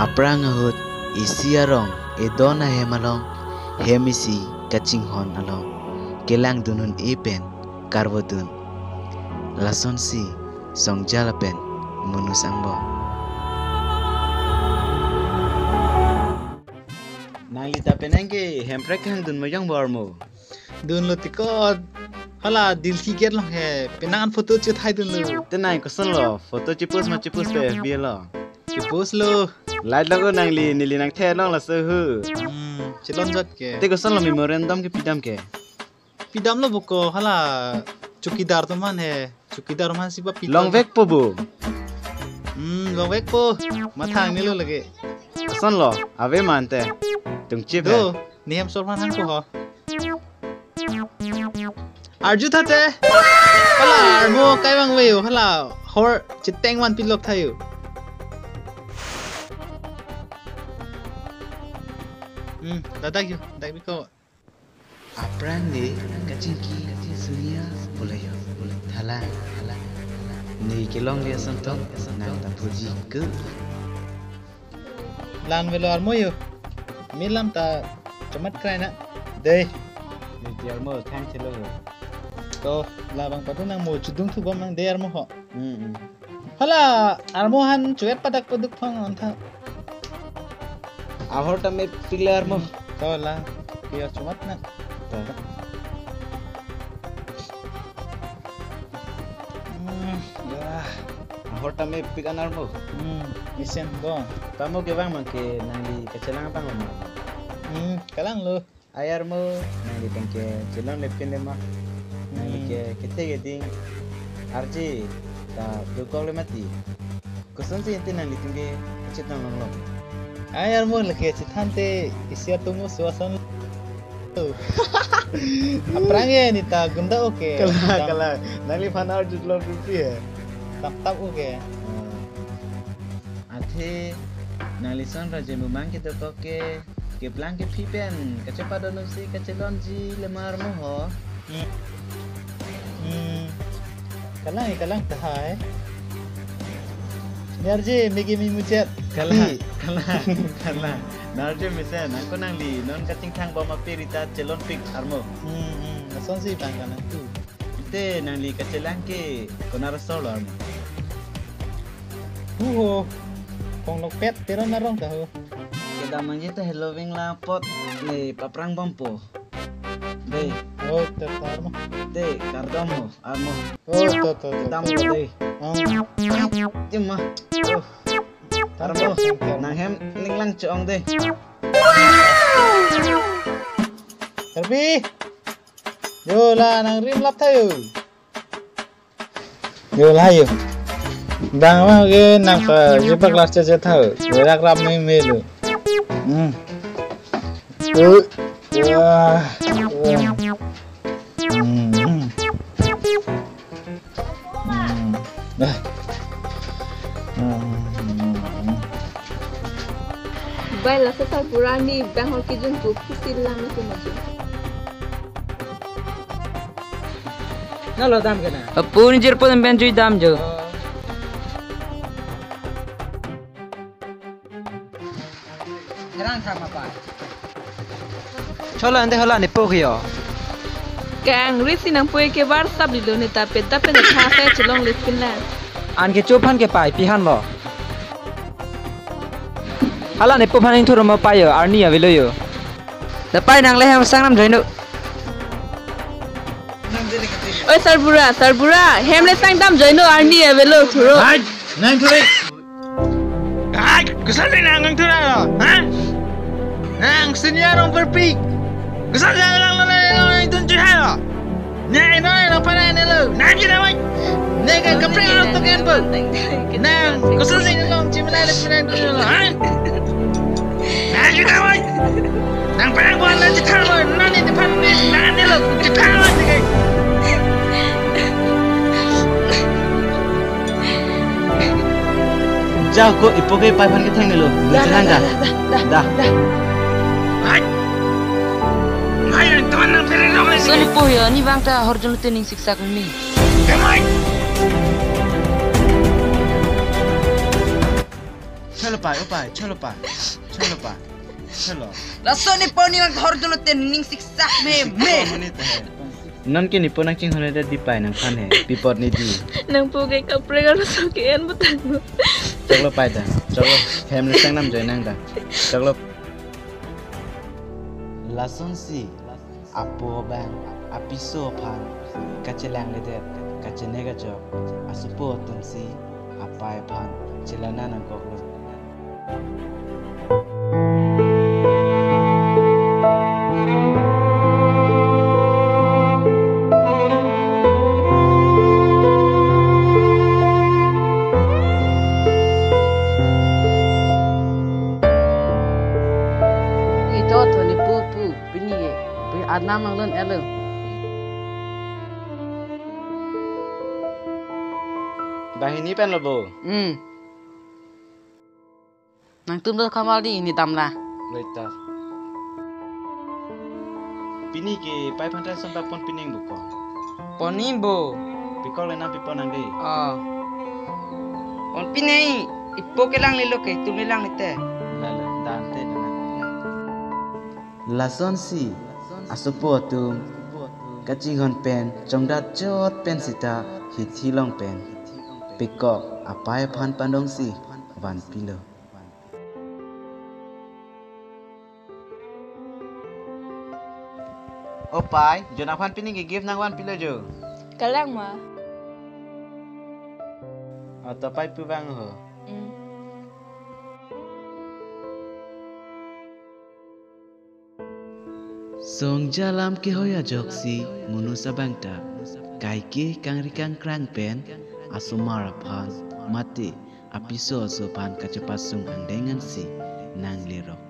aprang ahut isiarong edona hemalong hemisi kaching hon along kelang dunun ipen karvodun lason si song jalapen munusangbo nang lita penangke hemprek hang dun mayang bormo dun lo tikot hala dil ki get long he penangan foto chu thai dun lo tenai kosan lo foto chipus ma chipus pe FB lo lại đâu có nàng lì nì lì nàng theo nó là sơ hư. Chỉ lon rất kì thế có sẵn là mình mở đâm cái pidam kì pidam là bố cô hả là chukidar tôm hàn hè. Chukidar tôm hàn xí bà pidam long vek po bù. Ừm long vek po. Mà thang nilo lô là kì sẵn lo à về mà anh tè tung chip hè à. nì em sốt mà thang cô hả Arju thate, hala armo kai bang hả hala hor chiteng wan pilok thayu. Hmm dadak yu dak biko aprang ni kaching ki kaching sunia boleh yo boleh thala thala ni kelong dia santong nang ta puji ke lan velo armo yu milam ta chamat krai na de ni dia mo khang chelo yo to la bang patu nang mo chudung thu bom nang de armo ho hmm hala armo han chuet padak paduk phang on tha ahor ta me pilar mo to la kio chumat na Hmm, ya. ahor ta me piganar mo Hmm, isen bo. tamo mang ke nang di kacelang bang mo Hmm, kalang lo. ayar mo nang di tangke celang lepin lema nang di ke kete geding arji ta dukol le mati. Kusun si inti nang di tingge kecetang long long Ayar mo lagi citante isia tumu suasan. Aprange ni ta gunda oke. kala kala nang li fanar jut long rupi ya Tap tap oke. ate nang li son raje mumang ke to ke ke plan ke pipen kecepada no si kecelon ji lemar mo ho Hmm. Kalang eh, kalang tahai. Nyarje megi mi mucet. kala kala kala narje misen aku nang li non kating thang bama perita celon pik armo Hmm, hmm. Nason si kana tu. ite nang li kacelang ke konar solo armo Uho. Kong lok pet tero narong tahu. kita manje te halloween la pot le paprang bompo de tetar mo. de kardomo armo Oh, to to to. dam de Oh, cuma oh armo nang hem ninglang coong de Terbi. Yo lah nang rim lap tayo. Yo lah yo. Dang ma ge nang ka jipa kelas ce tahu. Berak rap mai melu. Hmm. Uh. Wah. อืมอืมเอ้ยอืม Baiklah, sesal Burani Bang Hoki Jun tu Kusilah macam macam નલો દામ કે ના પૂરી જેર પોદમ બેન જોઈ દામ જો चलो अंदर हला नहीं पोगियो कैंग रिसी नंग पोए के बार सब लिलो ने तापे तापे ने खा से चलोंग लिस्किन ला आन के चोपन के पाई पिहान बो हला नहीं पोपन इन थोड़ा पायो आरनी अभी यो द पाई नंग हम सांग नंग जाइनु ओ सरबुरा सरबुरा हम ले सांग दम जाइनु आरनी अभी लो नंग थोड़े आ कुसल नंग थोड़ा हाँ नंग सिनियर ऑफ़ पीक cái sao ra là là tuần chơi hay à nè nó là phải này nè lừ. Nè gì đâu anh? Nè cái cặp phim nó tụi em bự. Nè có sao gì nó chỉ mới lại được cái này là anh nè gì đâu anh? Đang phải đang quan lên chỉ thao rồi. Nãy nên thì phải nên nãy nè lừ. Chỉ thao rồi chị cái Chào cô, ipoke pai phan cái thanh này luôn, được chưa anh cả? Đã, đã, đã. Po yo ni bang ta horjon tening siksa kami. Kamay! Kalau pa upai cholo pa cholo pa cholo Lasso ni poni lang hor jolo te ning siksak me me. non ke nipo nang ching hone da dipai nang phan he pipot ni di nang pu ke kapre gar so ke en butang cholo pai da cholo family sang nam join nang da cholo lason si apo bang apiso phan kachelang le de kachene ga jo asupo tum si apai phan chilana nang Len elo. bahini pen lo bo Hmm. Nang tum do kamal di ni tamla. Leita. Pini ke pai pantai sampai pon pining buko. Poni bo. Biko le na pipo nang de. Ah. On pinai ipo ke lang lilo ke tum lang ni te. Lala dan te na. Lason si asupo tum. Kaching hon pen chongda jot pen sita hit hilong pen. Biko apai phan pandong si van pilo. Opai, jona phan pining ke give nang wan pilo jo. kalang ma Atau pai pu bang ho. Song jalam ke hoya joksi munu sabangta kai ke kang rikang krang pen asumara phan mate apiso so pan kachapasung andengan si nang lirok